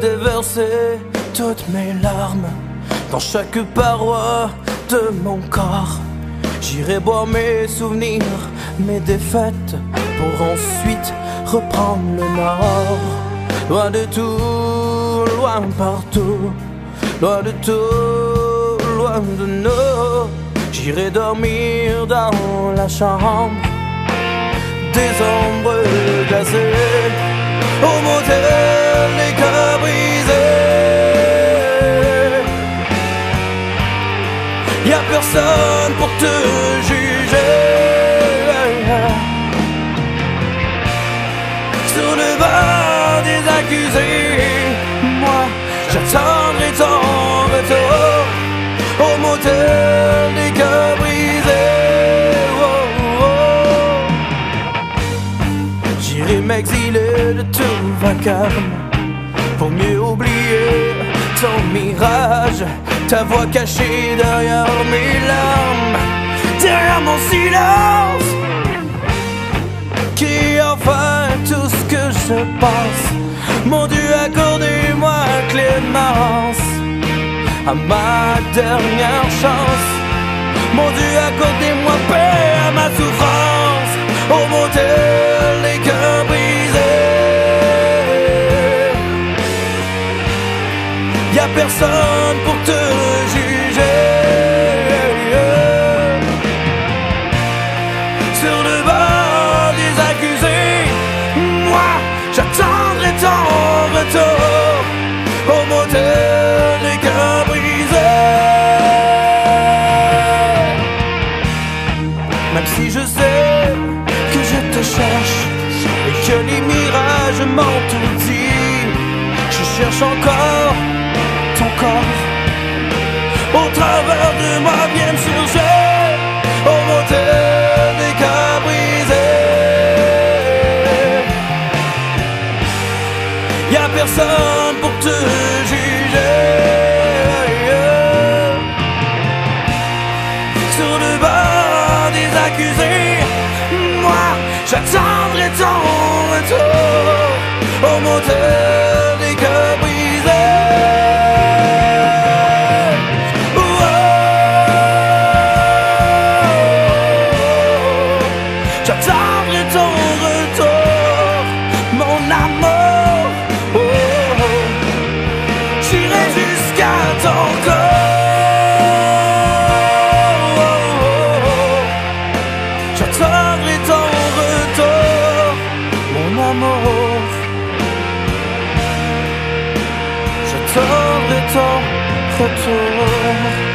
Déverser toutes mes larmes dans chaque paroi de mon corps. J'irai boire mes souvenirs, mes défaites, pour ensuite reprendre le nord. Loin de tout, loin partout, loin de tout, loin de nous. J'irai dormir dans la chambre des ombres glacées au motel cœurs pour te juger. Sur le banc des accusés, moi j'attendrai ton retour au motel des cœurs brisés. Oh, oh. J'irai m'exiler de tout vacarme pour mieux oublier ton mirage, ta voix cachée derrière pense. Mon Dieu, accordez-moi clémence à ma dernière chance. Mon Dieu, accordez-moi paix à ma souffrance. Au motel, les cœurs brisés. Y a personne pour te Même si je sais que je te cherche et que les mirages dit, je cherche encore ton corps. Au travers de moi viennent surgir au motel des cœurs brisés. Y a personne pour te juger. Sur le banc des accusés, moi j'attendrai ton retour. Au motel Ton retour, mon amour. J'attendrai ton retour.